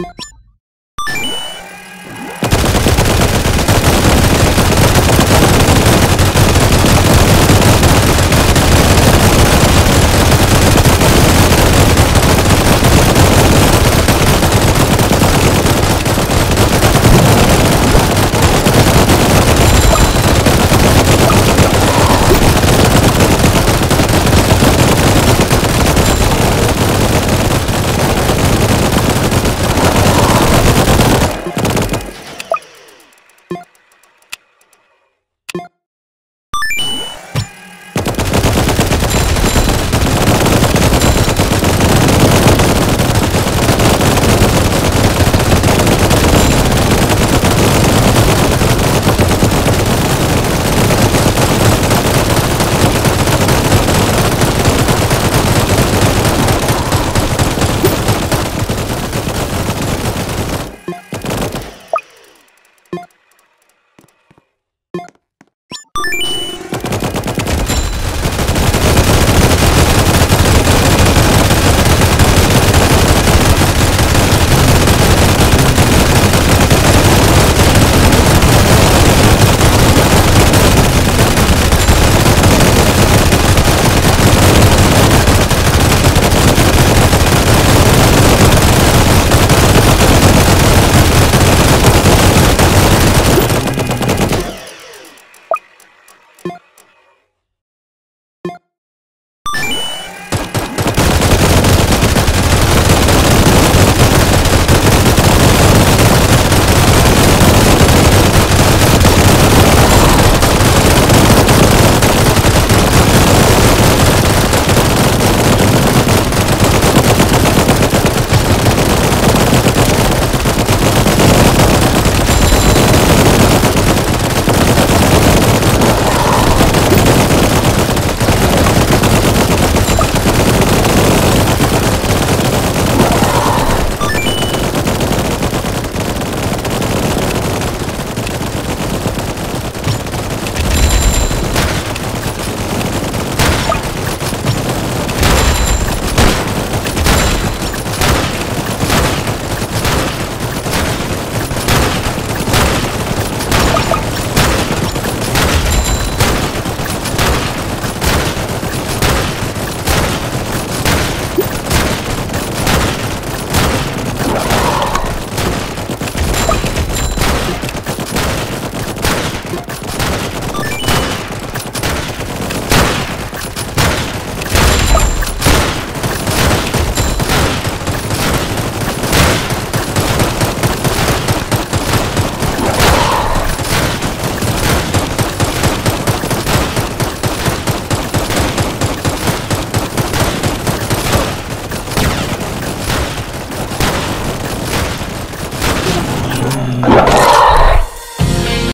you